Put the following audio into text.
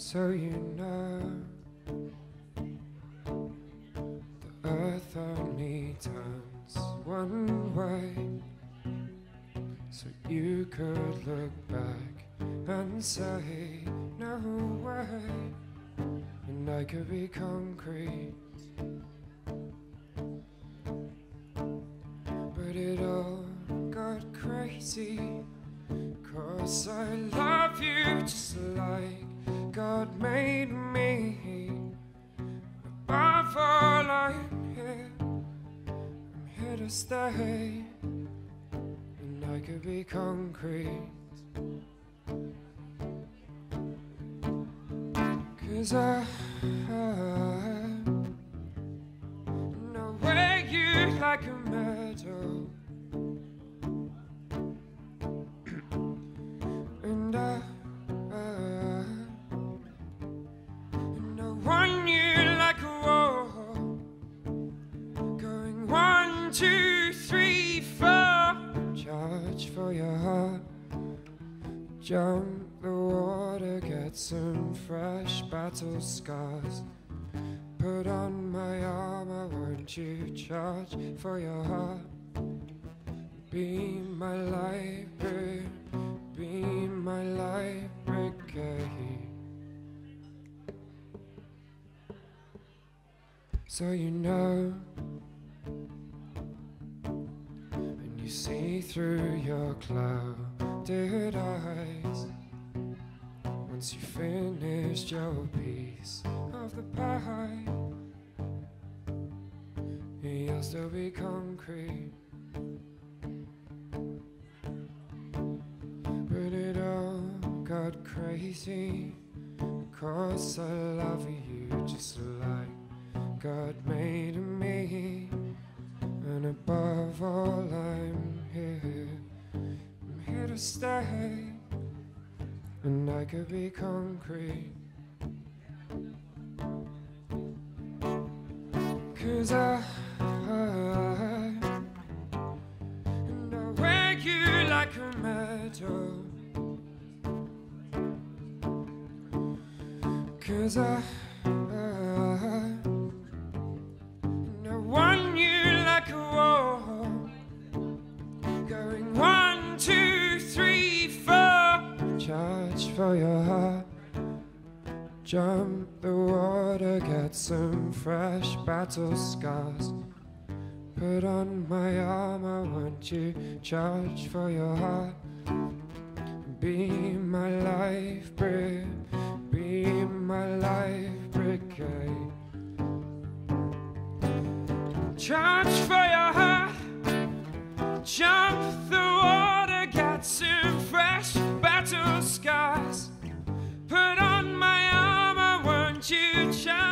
so you know the earth only turns one way. So you could look back and say no way. And I could be concrete. But it all got crazy Cause I love you just like God made me. Above all, I'm here. I'm here to stay. And I could be concrete. Cause I, I know wear you like a medal. Jump the water, get some fresh battle scars. Put on my armor, won't you charge for your heart? Be my life, babe be my life brigade. So you know, and you see through your eyes. Once you finished your piece of the pie, you'll still be concrete. But it all got crazy Cause I love you just like God made me And above all I'm stay And I could be concrete Cause I, I and I wear you like a medal. Cause I, I, for your heart. Jump the water, get some fresh battle scars. Put on my armor, won't you charge for your heart? Be my life, bri- be my life brigade. Charge for your heart, jump the you charge?